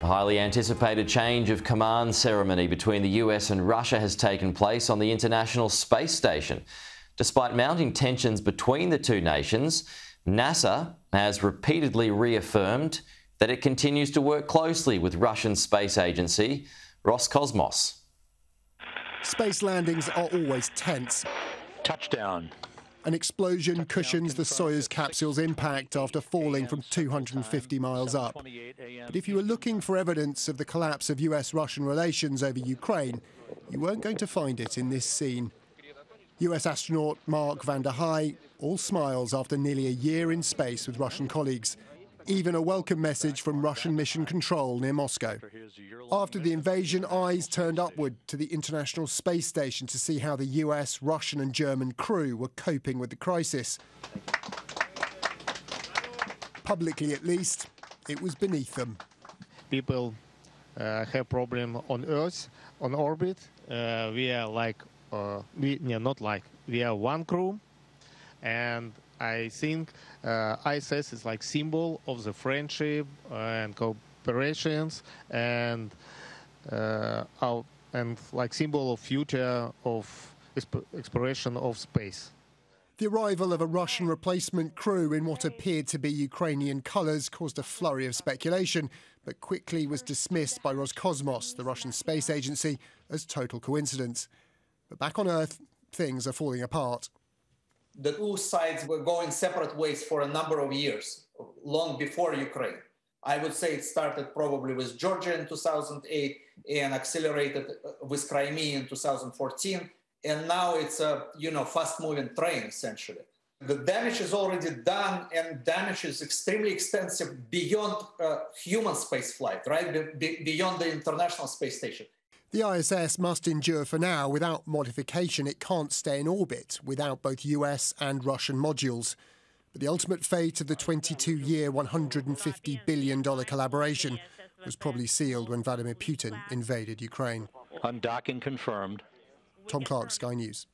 A highly anticipated change of command ceremony between the US and Russia has taken place on the International Space Station. Despite mounting tensions between the two nations, NASA has repeatedly reaffirmed that it continues to work closely with Russian space agency Roscosmos. Space landings are always tense. Touchdown. An explosion cushions the Soyuz capsule's impact after falling from 250 miles up. But if you were looking for evidence of the collapse of US Russian relations over Ukraine, you weren't going to find it in this scene. US astronaut Mark Vande Hei, all smiles after nearly a year in space with Russian colleagues even a welcome message from Russian mission control near Moscow. After the invasion, eyes turned upward to the International Space Station to see how the US, Russian, and German crew were coping with the crisis. Publicly, at least, it was beneath them. People uh, have problem on Earth, on orbit. Uh, we are like, uh, we yeah, not like, we are one crew, and I think uh, ISS is like symbol of the friendship and cooperations and uh, and like symbol of future of exploration of space. The arrival of a Russian replacement crew in what appeared to be Ukrainian colours caused a flurry of speculation, but quickly was dismissed by Roscosmos, the Russian space agency, as total coincidence. But back on Earth, things are falling apart the two sides were going separate ways for a number of years, long before Ukraine. I would say it started probably with Georgia in 2008 and accelerated uh, with Crimea in 2014. And now it's a you know fast moving train essentially. The damage is already done, and damage is extremely extensive beyond uh, human space flight, right? Be- beyond the International Space Station. The ISS must endure for now without modification. It can't stay in orbit without both US and Russian modules. But the ultimate fate of the 22 year, $150 billion collaboration was probably sealed when Vladimir Putin invaded Ukraine. Undocking confirmed. Tom Clarke, Sky News.